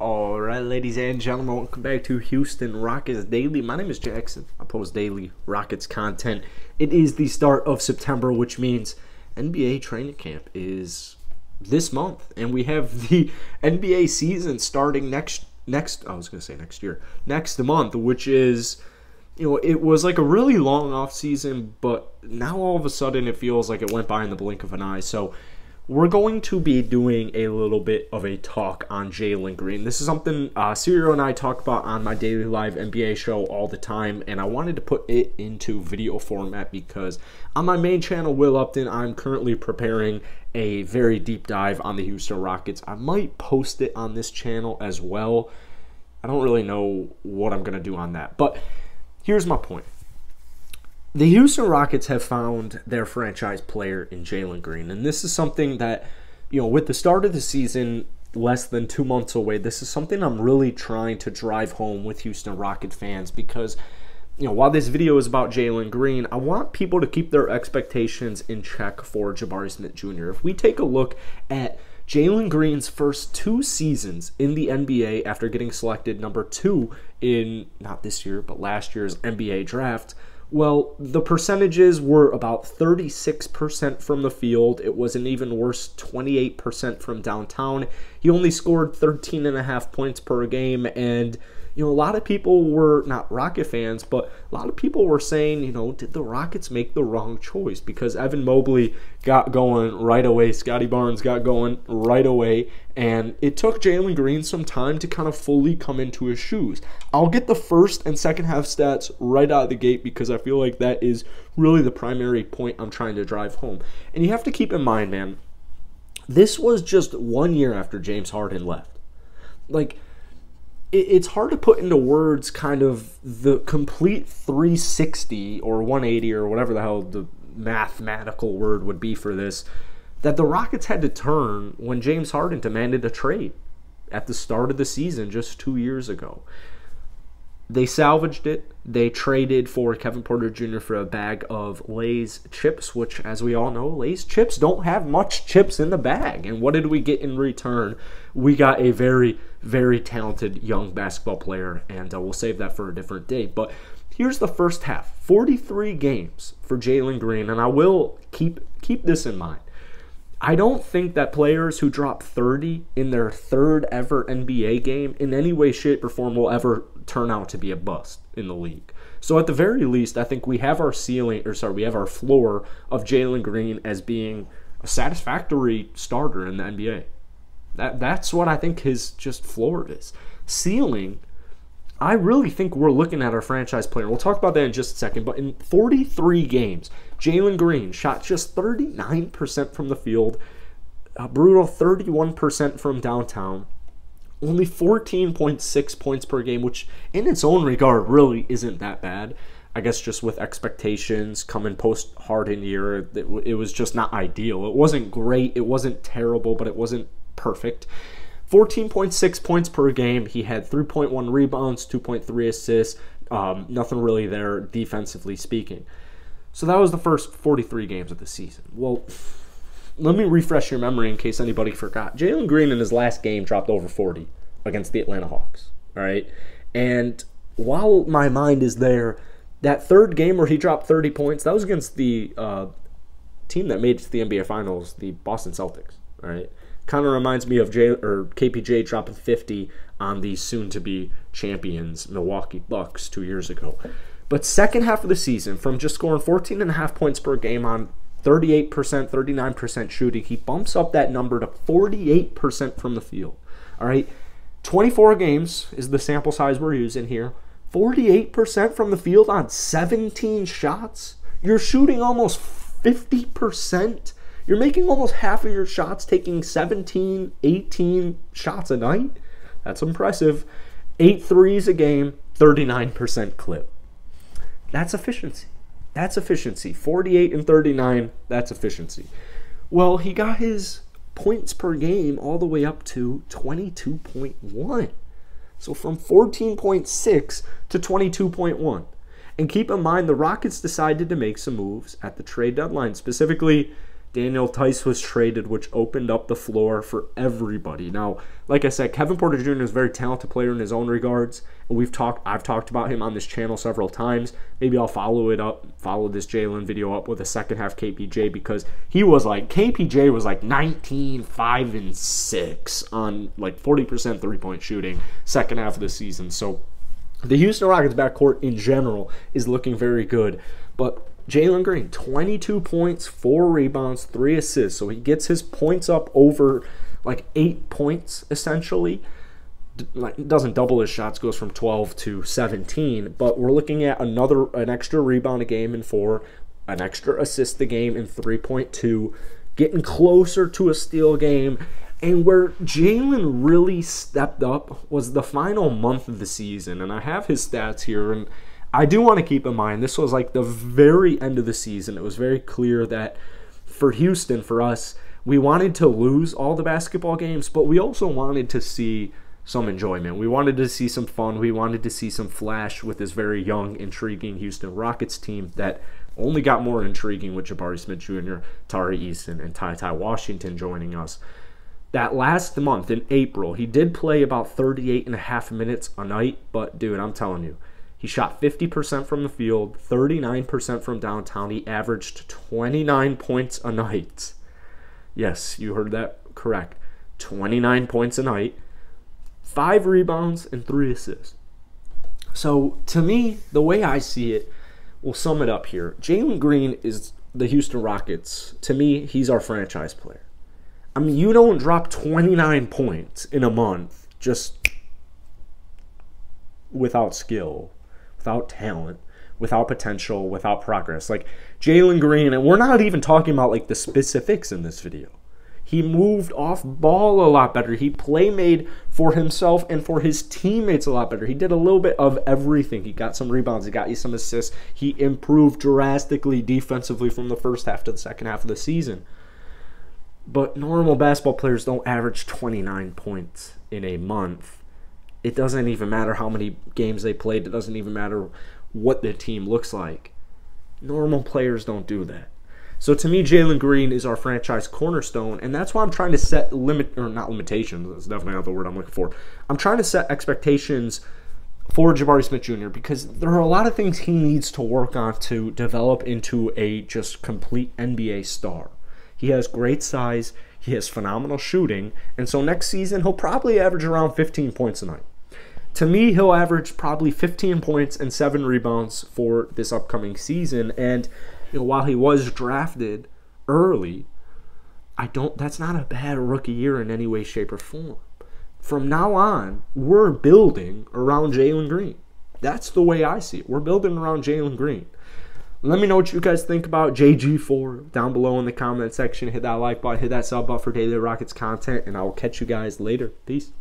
All right, ladies and gentlemen, welcome back to Houston Rockets Daily. My name is Jackson. I post daily Rockets content. It is the start of September, which means NBA training camp is this month, and we have the NBA season starting next next. I was to say next year, next month, which is you know it was like a really long off season, but now all of a sudden it feels like it went by in the blink of an eye. So we're going to be doing a little bit of a talk on Jalen Green. This is something uh, Serial and I talk about on my daily live NBA show all the time, and I wanted to put it into video format because on my main channel, Will Upton, I'm currently preparing a very deep dive on the Houston Rockets. I might post it on this channel as well. I don't really know what I'm going to do on that, but here's my point the Houston Rockets have found their franchise player in Jalen Green, and this is something that, you know, with the start of the season less than two months away, this is something I'm really trying to drive home with Houston Rocket fans because, you know, while this video is about Jalen Green, I want people to keep their expectations in check for Jabari Smith Jr. If we take a look at Jalen Green's first two seasons in the NBA after getting selected number two in not this year, but last year's NBA draft well, the percentages were about 36% from the field. It was an even worse 28% from downtown. He only scored 13 and a half points per game and you know, a lot of people were not Rocket fans, but a lot of people were saying, you know, did the Rockets make the wrong choice? Because Evan Mobley got going right away, Scottie Barnes got going right away, and it took Jalen Green some time to kind of fully come into his shoes. I'll get the first and second half stats right out of the gate because I feel like that is really the primary point I'm trying to drive home. And you have to keep in mind, man, this was just one year after James Harden left. Like, it's hard to put into words kind of the complete 360 or 180 or whatever the hell the mathematical word would be for this that the Rockets had to turn when James Harden demanded a trade at the start of the season just two years ago. They salvaged it. They traded for Kevin Porter Jr. for a bag of Lay's chips, which, as we all know, Lay's chips don't have much chips in the bag. And what did we get in return? We got a very, very talented young basketball player, and uh, we'll save that for a different day. But here's the first half 43 games for Jalen Green, and I will keep keep this in mind. I don't think that players who drop 30 in their third ever NBA game in any way, shape, or form will ever turn out to be a bust in the league. So at the very least, I think we have our ceiling, or sorry, we have our floor of Jalen Green as being a satisfactory starter in the NBA. That that's what I think his just floor is. Ceiling, I really think we're looking at our franchise player. We'll talk about that in just a second. But in 43 games, Jalen Green shot just 39% from the field, a brutal 31% from downtown, only 14.6 points per game, which in its own regard really isn't that bad. I guess just with expectations coming post Harden year, it, it was just not ideal. It wasn't great, it wasn't terrible, but it wasn't perfect. 14.6 points per game. He had 3.1 rebounds, 2.3 assists. Um, nothing really there defensively speaking. So that was the first 43 games of the season. Well, let me refresh your memory in case anybody forgot. Jalen Green in his last game dropped over 40 against the Atlanta Hawks. All right. And while my mind is there, that third game where he dropped 30 points, that was against the uh, team that made it to the NBA Finals, the Boston Celtics. All right. Kind of reminds me of J or KPJ dropping 50 on the soon-to-be champions Milwaukee Bucks two years ago. But second half of the season, from just scoring 14 and a half points per game on 38%, 39% shooting. He bumps up that number to 48% from the field. All right. 24 games is the sample size we're using here. 48% from the field on 17 shots. You're shooting almost 50%. You're making almost half of your shots taking 17, 18 shots a night. That's impressive. Eight threes a game, 39% clip. That's efficiency. That's efficiency. 48 and 39, that's efficiency. Well, he got his points per game all the way up to 22.1. So from 14.6 to 22.1. And keep in mind, the Rockets decided to make some moves at the trade deadline. Specifically, Daniel Theis was traded, which opened up the floor for everybody. Now, like I said, Kevin Porter Jr. is a very talented player in his own regards. And we've talked, I've talked about him on this channel several times. Maybe I'll follow it up, follow this Jalen video up with a second half KPJ because he was like KPJ was like 19, 5, and 6 on like 40% three point shooting second half of the season. So the Houston Rockets backcourt in general is looking very good, but Jalen Green, 22 points, four rebounds, three assists. So he gets his points up over like eight points essentially. Like doesn't double his shots, goes from 12 to 17. But we're looking at another an extra rebound a game in four, an extra assist a game in 3.2, getting closer to a steal game. And where Jalen really stepped up was the final month of the season. And I have his stats here and I do want to keep in mind this was like the very end of the season. It was very clear that for Houston, for us, we wanted to lose all the basketball games, but we also wanted to see some enjoyment. We wanted to see some fun. We wanted to see some flash with this very young, intriguing Houston Rockets team that only got more intriguing with Jabari Smith Jr., Tari Eason, and TyTy Washington joining us. That last month in April, he did play about 38 and a half minutes a night, but dude, I'm telling you, he shot 50% from the field, 39% from downtown. He averaged 29 points a night. Yes, you heard that correct. 29 points a night, five rebounds, and three assists. So, to me, the way I see it, we'll sum it up here. Jalen Green is the Houston Rockets. To me, he's our franchise player. I mean, you don't drop 29 points in a month just without skill without talent, without potential, without progress. Like Jalen Green, and we're not even talking about like the specifics in this video. He moved off ball a lot better. He play made for himself and for his teammates a lot better. He did a little bit of everything. He got some rebounds. He got you some assists. He improved drastically defensively from the first half to the second half of the season. But normal basketball players don't average 29 points in a month it doesn't even matter how many games they played. It doesn't even matter what the team looks like. Normal players don't do that. So to me, Jalen Green is our franchise cornerstone, and that's why I'm trying to set limit or not limitations. That's definitely not the word I'm looking for. I'm trying to set expectations for Jabari Smith Jr. because there are a lot of things he needs to work on to develop into a just complete NBA star. He has great size, he has phenomenal shooting, and so next season he'll probably average around 15 points a night. To me, he'll average probably 15 points and seven rebounds for this upcoming season. And you know, while he was drafted early, I don't. That's not a bad rookie year in any way, shape, or form. From now on, we're building around Jalen Green. That's the way I see it. We're building around Jalen Green. Let me know what you guys think about JG4 down below in the comment section. Hit that like button, hit that sub button for daily Rockets content, and I will catch you guys later. Peace.